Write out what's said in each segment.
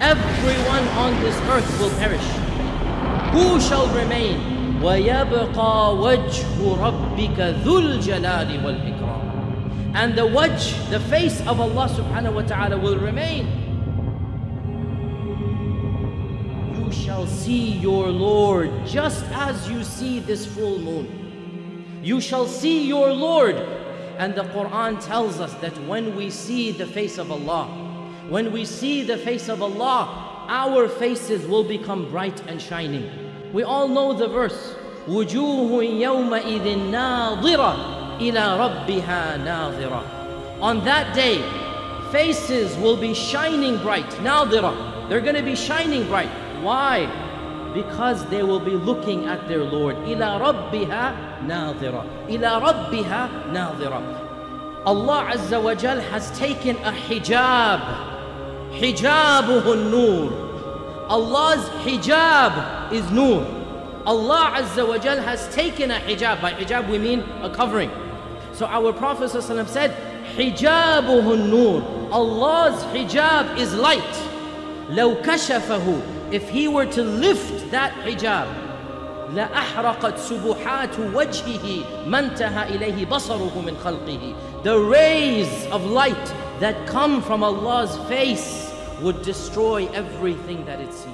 Everyone on this earth will perish. Who shall remain? وَيَبْقَى وَجْهُ رَبِّكَ ذُو الْجَلَالِ وَالْإِكْرَامِ And the wajh, the face of Allah subhanahu wa ta'ala will remain. You shall see your Lord just as you see this full moon. You shall see your Lord. And the Quran tells us that when we see the face of Allah, when we see the face of Allah, our faces will become bright and shining. We all know the verse. وجوه يومئذ ناظرة إلى ربها ناظرة. On that day, faces will be shining bright. ناظرة. They're going to be shining bright. Why? Because they will be looking at their Lord. إلى ربها ناظرة. إلى ربها ناظرة. Allah Azza wa Jal has taken a hijab. حجابه النور. Allah's hijab is nur. Allah Azza wa Jal has taken a hijab. By hijab we mean a covering. So our Prophet ﷺ said, Hijabuhu nur. Allah's hijab is light. لو كشفه If he were to lift that hijab, لأحرقت سبحات وجهه ما انتهى إليه بصره من خلقه. The rays of light that come from Allah's face would destroy everything that it sees.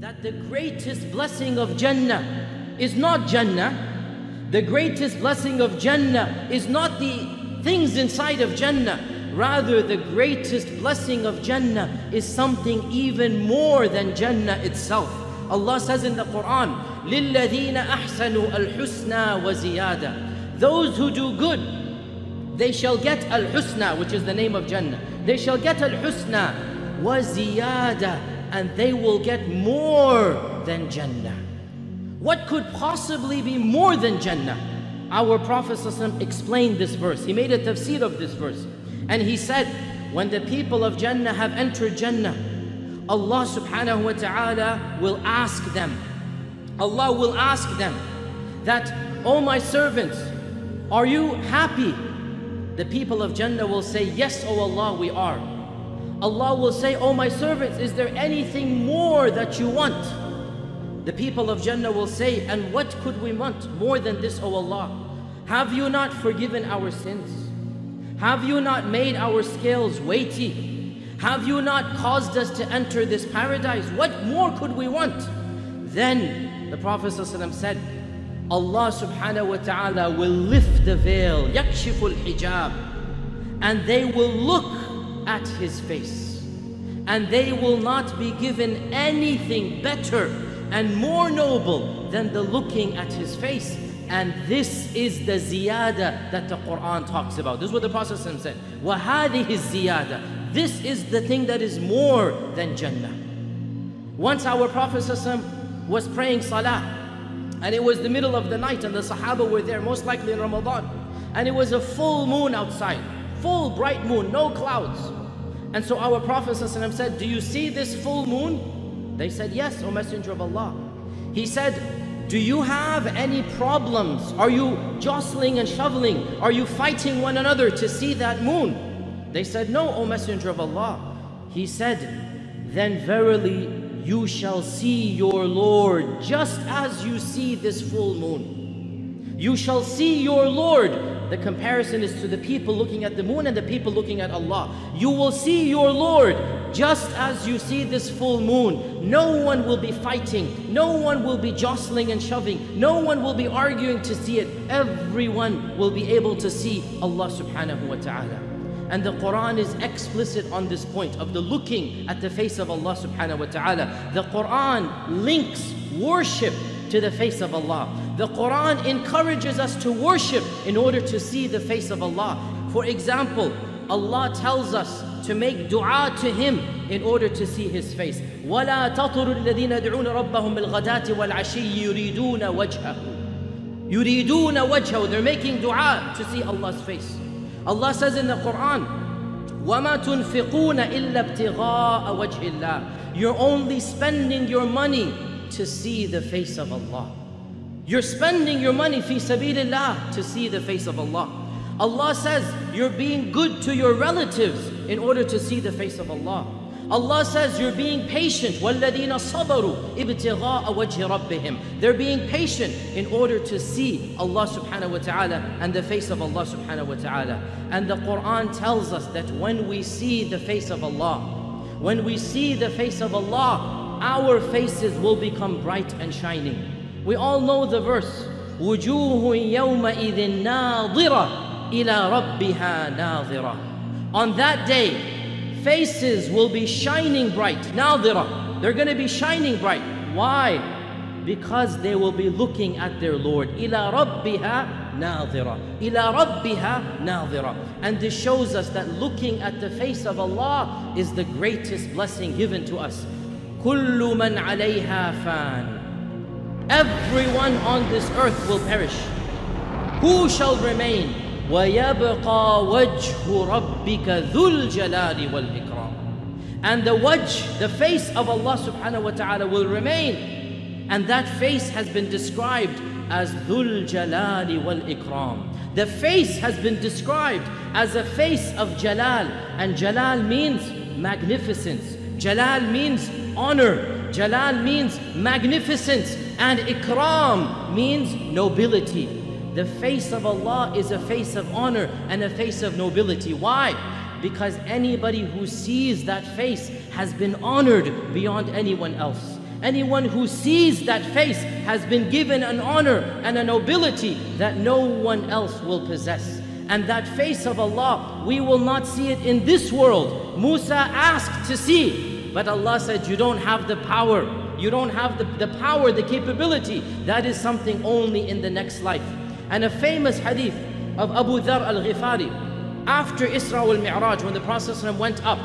That the greatest blessing of Jannah is not Jannah. The greatest blessing of Jannah is not the things inside of Jannah. Rather, the greatest blessing of Jannah is something even more than Jannah itself. Allah says in the Quran, لِلَّذِينَ أَحْسَنُوا الْحُسْنَى وَزِيَادَةً Those who do good, they shall get al-husna, which is the name of Jannah. They shall get al-husna wa and they will get more than Jannah. What could possibly be more than Jannah? Our Prophet ﷺ explained this verse. He made a tafsir of this verse. And he said, when the people of Jannah have entered Jannah, Allah subhanahu wa ta'ala will ask them, Allah will ask them that, Oh my servants, are you happy? The people of Jannah will say, Yes, O Allah, we are. Allah will say, Oh my servants, is there anything more that you want? The people of Jannah will say, And what could we want more than this, O Allah? Have you not forgiven our sins? Have you not made our scales weighty? Have you not caused us to enter this paradise? What more could we want? Then the Prophet ﷺ said, Allah subhanahu wa ta'ala will lift the veil, yakshiful hijab, and they will look at his face. And they will not be given anything better and more noble than the looking at his face. And this is the ziyada that the Quran talks about. This is what the Prophet said. وَهَذِهِ الزِّيَادَةِ this is the thing that is more than Jannah. Once our Prophet was praying Salah, and it was the middle of the night, and the Sahaba were there, most likely in Ramadan, and it was a full moon outside, full bright moon, no clouds. And so our Prophet said, Do you see this full moon? They said, Yes, O Messenger of Allah. He said, Do you have any problems? Are you jostling and shoveling? Are you fighting one another to see that moon? They said, No, O Messenger of Allah. He said, Then verily you shall see your Lord just as you see this full moon. You shall see your Lord. The comparison is to the people looking at the moon and the people looking at Allah. You will see your Lord just as you see this full moon. No one will be fighting. No one will be jostling and shoving. No one will be arguing to see it. Everyone will be able to see Allah subhanahu wa ta'ala. And the Quran is explicit on this point of the looking at the face of Allah subhanahu wa ta'ala. The Quran links worship to the face of Allah. The Quran encourages us to worship in order to see the face of Allah. For example, Allah tells us to make dua to Him in order to see His face. وَلَا تَطُرُ الَّذِينَ يَدْعُونَ رَبَّهُمْ بِالْغَدَاةِ وَالْعَشِيِّ يُرِيدُونَ وَجْهَهُ يُرِيدُونَ وَجْهَهُ They're making dua to see Allah's face. Allah says in the Quran, وَمَا تُنْفِقُونَ إِلَّا ابْتِغَاءَ وَجْهِ اللَّهِ You're only spending your money to see the face of Allah. You're spending your money fi sabilillah to see the face of Allah. Allah says you're being good to your relatives in order to see the face of Allah. Allah says you're being patient. وَالَّذِينَ صَبَرُوا ابْتِغَاءَ وَجْهِ رَبِّهِمْ They're being patient in order to see Allah subhanahu wa ta'ala and the face of Allah subhanahu wa ta'ala. And the Quran tells us that when we see the face of Allah, when we see the face of Allah, our faces will become bright and shining. We all know the verse. وُجُوهٌ يَوْمَئِذٍ نَاظِرَةٌ إِلَى رَبِّهَا نَاظِرَةٌ On that day, faces will be shining bright. Nadira. They're going to be shining bright. Why? Because they will be looking at their Lord. Ila rabbiha nadira. Ila rabbiha nadira. And this shows us that looking at the face of Allah is the greatest blessing given to us. Kullu man alayha fan. Everyone on this earth will perish. Who shall remain? وَيَبْقَى وَجْهُ رَبِّكَ ذُو الْجَلَالِ وَالْإِكْرَامِ And the wajh, the face of Allah subhanahu wa ta'ala will remain. And that face has been described as ذُو الْجَلَالِ وَالْإِكْرَامِ The face has been described as a face of Jalal. And Jalal means magnificence. Jalal means honor. Jalal means magnificence. And Ikram means nobility. The face of Allah is a face of honor and a face of nobility. Why? Because anybody who sees that face has been honored beyond anyone else. Anyone who sees that face has been given an honor and a nobility that no one else will possess. And that face of Allah, we will not see it in this world. Musa asked to see, but Allah said, You don't have the power. You don't have the, the power, the capability. That is something only in the next life. And a famous hadith of Abu Dhar al-Ghifari after Isra al-Mi'raj when the Prophet went up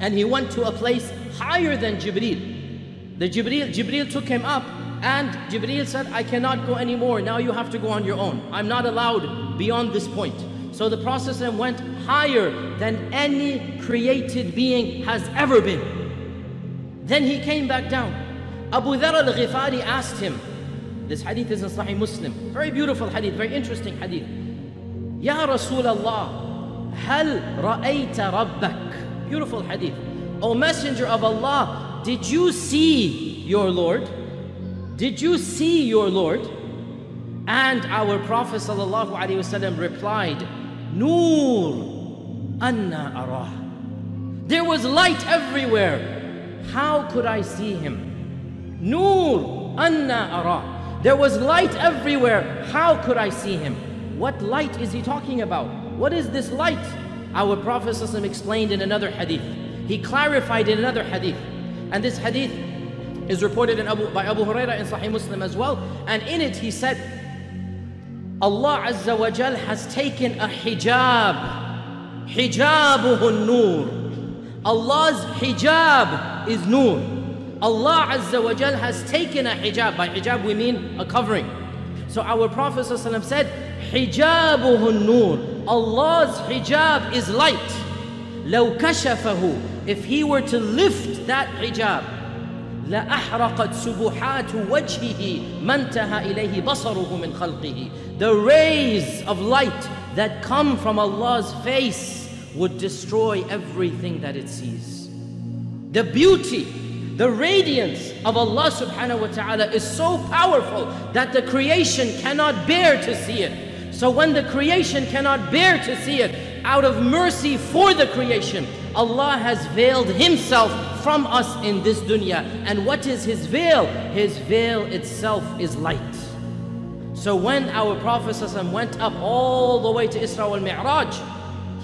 and he went to a place higher than Jibreel. The Jibreel, Jibreel took him up and Jibreel said, I cannot go anymore. Now you have to go on your own. I'm not allowed beyond this point. So the Prophet went higher than any created being has ever been. Then he came back down. Abu Dhar al-Ghifari asked him, this hadith is in Sahih Muslim. Very beautiful hadith, very interesting hadith. Ya Rasulullah, hal ra'ayta rabbak? Beautiful hadith. O Messenger of Allah, did you see your Lord? Did you see your Lord? And our Prophet ﷺ replied, Nur anna arah. There was light everywhere. How could I see him? Nur anna arah. There was light everywhere. How could I see him? What light is he talking about? What is this light? Our Prophet ﷺ explained in another hadith. He clarified in another hadith. And this hadith is reported Abu, by Abu Huraira in Sahih Muslim as well. And in it he said, Allah Azza wa Jal has taken a hijab. Hijabuhu nur. Allah's hijab is nur. Allah Azza wa Jal has taken a hijab. By hijab we mean a covering. So our Prophet ﷺ said, Hijabuhu nur. Allah's hijab is light. لو كشفه If he were to lift that hijab, لأحرقت سبحات وجهه ما انتهى إليه بصره من خلقه The rays of light that come from Allah's face would destroy everything that it sees. The beauty the radiance of Allah subhanahu wa ta'ala is so powerful that the creation cannot bear to see it. So when the creation cannot bear to see it, out of mercy for the creation, Allah has veiled Himself from us in this dunya. And what is His veil? His veil itself is light. So when our Prophet went up all the way to Isra al Mi'raj,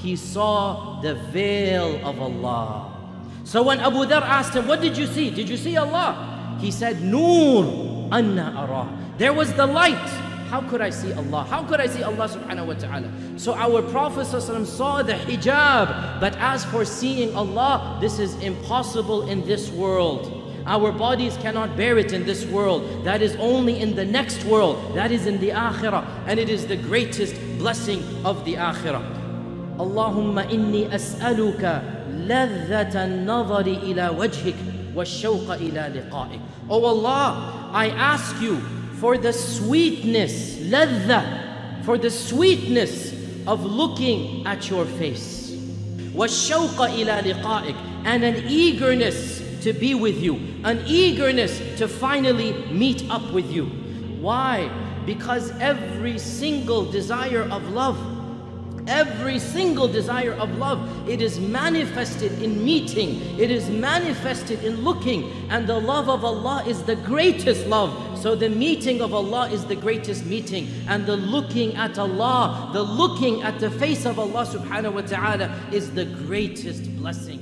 he saw the veil of Allah. So when Abu Dhar asked him, What did you see? Did you see Allah? He said, Noor anna ara. There was the light. How could I see Allah? How could I see Allah subhanahu wa ta'ala? So our Prophet saw the hijab. But as for seeing Allah, this is impossible in this world. Our bodies cannot bear it in this world. That is only in the next world. That is in the akhirah. And it is the greatest blessing of the akhirah. Allahumma inni as'aluka لذة النظر إلى وجهك والشوق إلى لقائك Oh Allah, I ask you for the sweetness, ladha, for the sweetness of looking at your face. وَالشَّوْقَ إِلَى لِقَائِكَ And an eagerness to be with you, an eagerness to finally meet up with you. Why? Because every single desire of love Every single desire of love, it is manifested in meeting, it is manifested in looking, and the love of Allah is the greatest love. So the meeting of Allah is the greatest meeting, and the looking at Allah, the looking at the face of Allah subhanahu wa ta'ala is the greatest blessing.